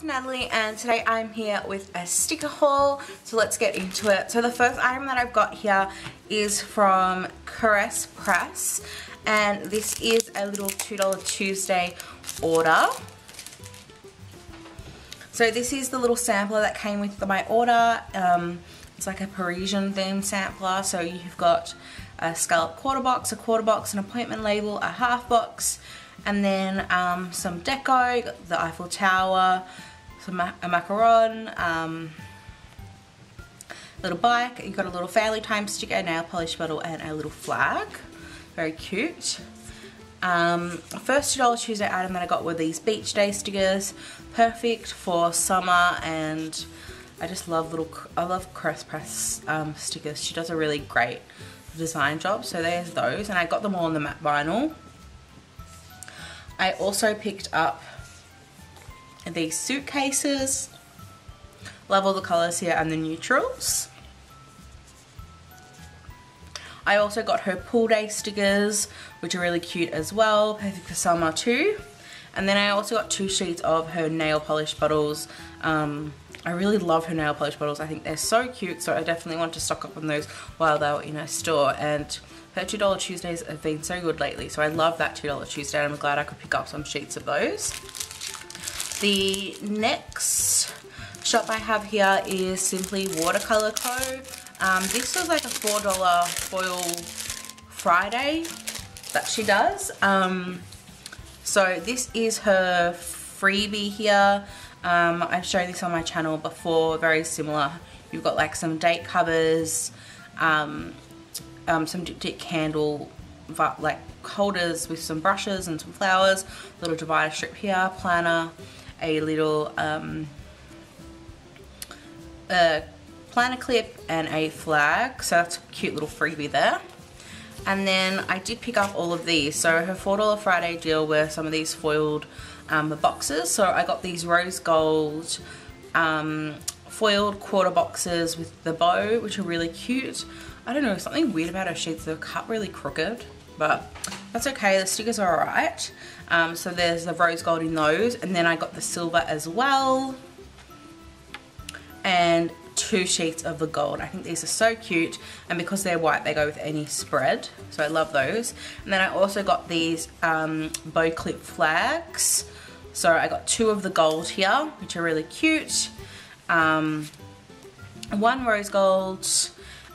is Natalie and today I'm here with a sticker haul so let's get into it. So the first item that I've got here is from Caress Press and this is a little $2 Tuesday order. So this is the little sampler that came with my order. Um, it's like a Parisian themed sampler so you've got a scallop quarter box, a quarter box, an appointment label, a half box, and then um, some deco, the Eiffel Tower, ma a macaron, um, little bike, you've got a little family time sticker, a nail polish bottle and a little flag. Very cute. Um, first $2 Tuesday item that I got were these beach day stickers. Perfect for summer and I just love little, I love Caress Press um, stickers. She does a really great design job. So there's those and I got them all on the matte vinyl. I also picked up these suitcases. Love all the colours here and the neutrals. I also got her pool day stickers, which are really cute as well, perfect for summer too. And then I also got two sheets of her nail polish bottles. Um, I really love her nail polish bottles. I think they're so cute, so I definitely want to stock up on those while they were in her store. And her $2 Tuesdays have been so good lately, so I love that $2 Tuesday and I'm glad I could pick up some sheets of those. The next shop I have here is Simply Watercolor Co. Um, this was like a $4 foil Friday that she does. Um, so this is her freebie here. Um, I've shown this on my channel before, very similar. You've got like some date covers, um, um, some Diptyque candle like holders with some brushes and some flowers, little divider strip here, planner, a little um, a planner clip and a flag. So that's a cute little freebie there. And then I did pick up all of these. So her $4 Friday deal were some of these foiled um, boxes. So I got these rose gold um, foiled quarter boxes with the bow, which are really cute. I don't know, something weird about her sheets. They're cut really crooked, but that's okay. The stickers are alright. Um, so there's the rose gold in those. And then I got the silver as well. And two sheets of the gold. I think these are so cute. And because they're white, they go with any spread. So I love those. And then I also got these um, bow clip flags. So I got two of the gold here, which are really cute. Um, one rose gold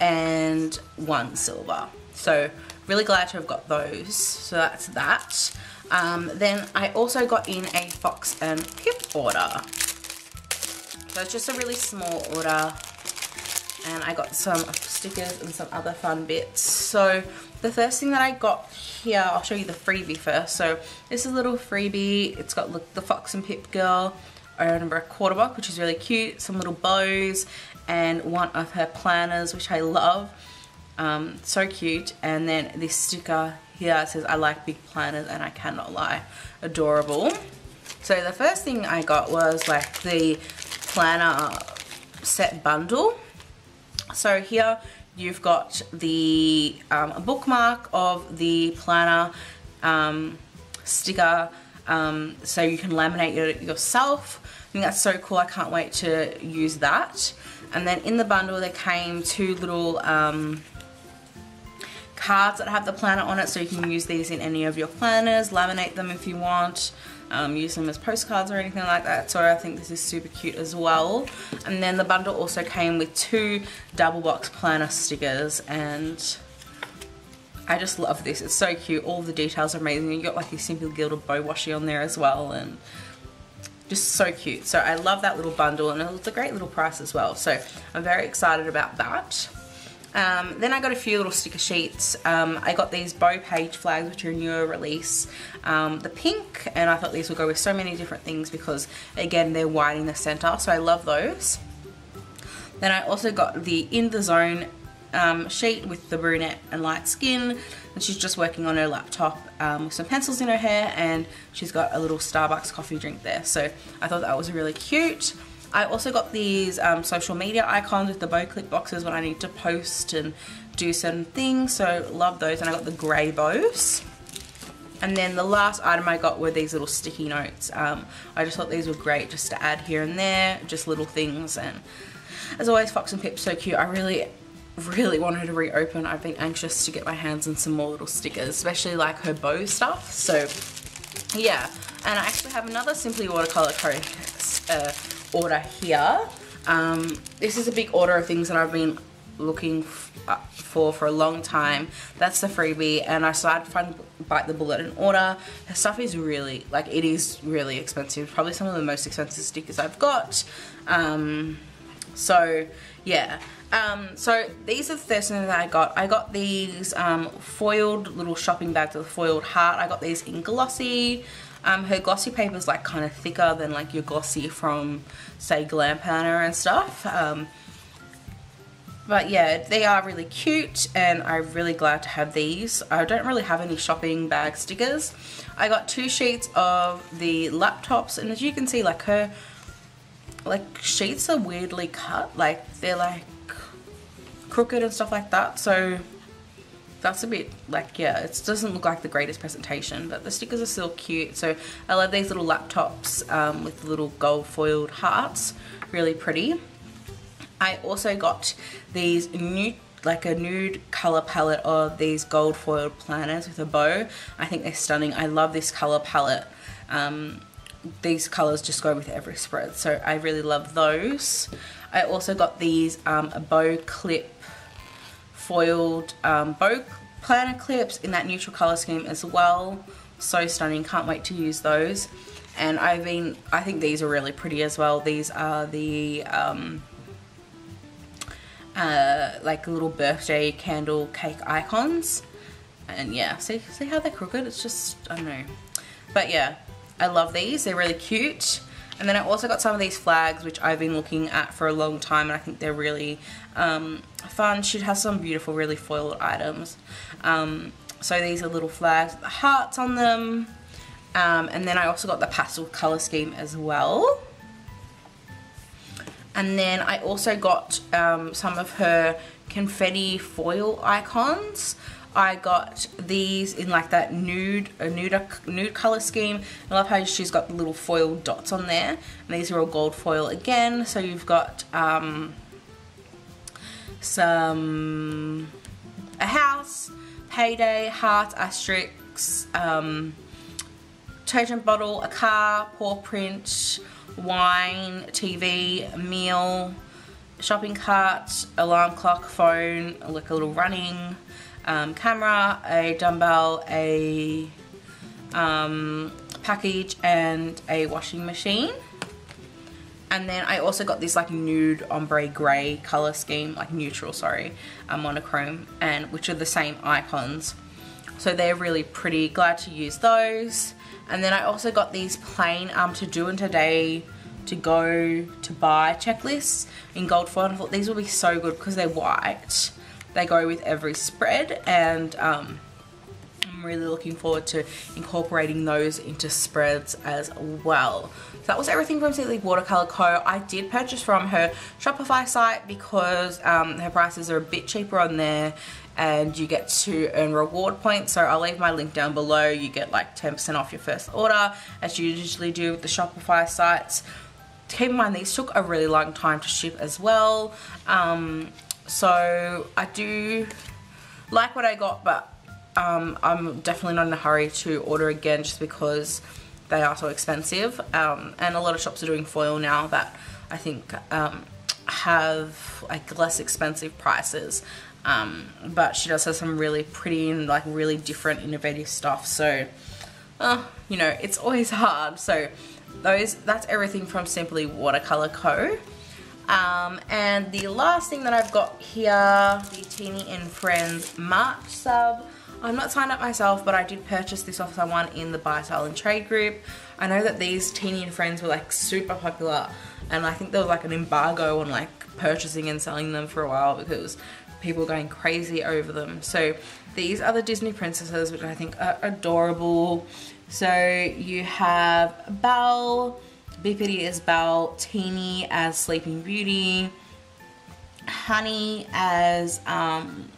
and one silver. So really glad to have got those. So that's that. Um, then I also got in a Fox and Pip order. So it's just a really small order and I got some stickers and some other fun bits. So the first thing that I got here, I'll show you the freebie first. So this is a little freebie. It's got look, the Fox and Pip girl over a quarter box, which is really cute. Some little bows and one of her planners, which I love. Um, so cute. And then this sticker here it says, I like big planners and I cannot lie. Adorable. So the first thing I got was like the planner set bundle. So here you've got the um, bookmark of the planner um, sticker um, so you can laminate it yourself. I think that's so cool. I can't wait to use that. And then in the bundle there came two little um, cards that have the planner on it so you can use these in any of your planners, laminate them if you want, um, use them as postcards or anything like that. So I think this is super cute as well. And then the bundle also came with two double box planner stickers and I just love this. It's so cute. All the details are amazing. You got like a Simply Gilded bow washi on there as well and just so cute. So I love that little bundle and it's a great little price as well. So I'm very excited about that. Um, then I got a few little sticker sheets. Um, I got these bow page flags, which are a newer release. Um, the pink, and I thought these would go with so many different things because, again, they're white in the center, so I love those. Then I also got the In The Zone um, sheet with the brunette and light skin. And she's just working on her laptop um, with some pencils in her hair and she's got a little Starbucks coffee drink there. So I thought that was really cute. I also got these um, social media icons with the bow clip boxes when I need to post and do certain things. So love those and I got the grey bows. and then the last item I got were these little sticky notes. Um, I just thought these were great just to add here and there, just little things. And as always, Fox and Pip, so cute. I really, really wanted to reopen. I've been anxious to get my hands on some more little stickers, especially like her bow stuff. So yeah, and I actually have another Simply Watercolor Co. Uh, order here. Um, this is a big order of things that I've been looking uh, for for a long time. That's the freebie and I started to find Bite the Bullet and order. Her stuff is really, like it is really expensive. Probably some of the most expensive stickers I've got. Um, so yeah. Um, so these are the first things that I got. I got these um, foiled little shopping bags with a foiled heart. I got these in glossy. Um, her glossy paper is like kind of thicker than like your glossy from say Glam Planner and stuff. Um, but yeah, they are really cute and I'm really glad to have these. I don't really have any shopping bag stickers. I got two sheets of the laptops and as you can see like her like sheets are weirdly cut. Like they're like crooked and stuff like that. So that's a bit like yeah it doesn't look like the greatest presentation but the stickers are still cute so I love these little laptops um, with little gold foiled hearts really pretty I also got these new like a nude color palette of these gold foiled planners with a bow. I think they're stunning. I love this color palette. Um, these colors just go with every spread. So I really love those. I also got these um, bow clip foiled um, bow planner clips in that neutral color scheme as well. So stunning. Can't wait to use those. And I've been, I think these are really pretty as well. These are the um, uh, like little birthday candle cake icons. And yeah, see, see how they're crooked? It's just, I don't know. But yeah, I love these. They're really cute. And then I also got some of these flags, which I've been looking at for a long time, and I think they're really um, fun. She has some beautiful, really foiled items. Um, so these are little flags with the hearts on them. Um, and then I also got the pastel color scheme as well. And then I also got um, some of her confetti foil icons. I got these in like that nude, a nude, nude color scheme. I love how she's got the little foil dots on there. And these are all gold foil again. So you've got um, some, a house, payday, heart, asterisks, um, detergent bottle, a car, paw print, wine, TV, meal, shopping cart, alarm clock, phone, like a little running um, camera, a dumbbell, a um, package and a washing machine. And then I also got this like nude ombre grey color scheme, like neutral, sorry, um, monochrome, and which are the same icons. So they're really pretty, glad to use those. And then I also got these plain um, to do and today to go to buy checklists in gold foil. I thought these will be so good because they're white. They go with every spread and um, I'm really looking forward to incorporating those into spreads as well. So that was everything from Simply Watercolor Co. I did purchase from her Shopify site because um, her prices are a bit cheaper on there and you get to earn reward points. So I'll leave my link down below. You get like 10% off your first order as you usually do with the Shopify sites. Keep in mind these took a really long time to ship as well. Um, so I do like what I got but um, I'm definitely not in a hurry to order again just because they are so expensive um, and a lot of shops are doing foil now that I think um, have like less expensive prices um, but she does have some really pretty and like really different innovative stuff. So, uh, you know, it's always hard. So those, that's everything from Simply Watercolor Co. Um, and the last thing that I've got here, the Teeny and Friends March sub. I'm not signed up myself, but I did purchase this off someone in the Buy, Sell and Trade group. I know that these Teeny and Friends were like super popular and I think there was like an embargo on like purchasing and selling them for a while because people were going crazy over them. So these are the Disney princesses, which I think are adorable. So you have Belle, Bippity as Belle, Teeny as Sleeping Beauty, Honey as um,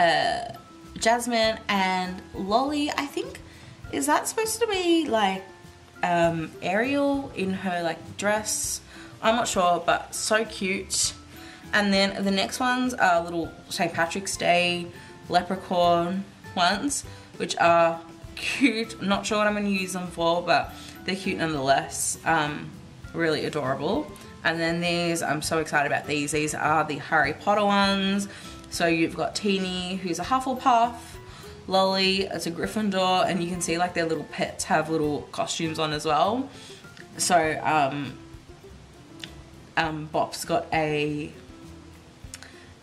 uh, Jasmine and Lolly, I think, is that supposed to be like um, Ariel in her like dress? I'm not sure, but so cute. And then the next ones are little St. Patrick's Day leprechaun ones, which are cute. I'm not sure what I'm going to use them for, but they're cute nonetheless. Um, really adorable. And then these, I'm so excited about these. These are the Harry Potter ones. So you've got Teeny, who's a Hufflepuff. Lolly, it's a Gryffindor, and you can see like their little pets have little costumes on as well. So, um, um, Bop's got a,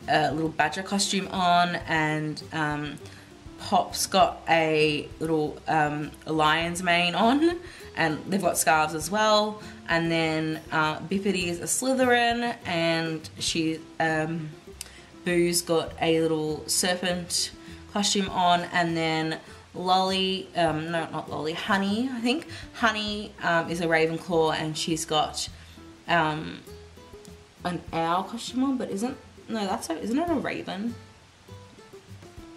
a little badger costume on, and um, Pop's got a little um, lion's mane on, and they've got scarves as well. And then uh, Bippity is a Slytherin, and she, um, Boo's got a little serpent costume on, and then Lolly, um, no, not Lolly, Honey, I think. Honey um, is a Ravenclaw, and she's got um, an owl costume on, but isn't, no, that's, a, isn't it a raven?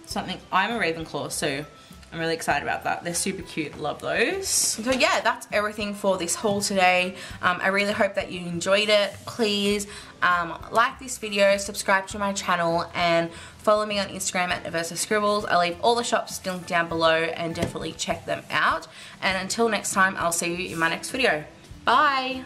Something, I'm a Ravenclaw, so I'm really excited about that. They're super cute. Love those. So yeah, that's everything for this haul today. Um, I really hope that you enjoyed it. Please um, like this video, subscribe to my channel, and follow me on Instagram at Naversa Scribbles. I'll leave all the shops linked down below and definitely check them out. And until next time, I'll see you in my next video. Bye!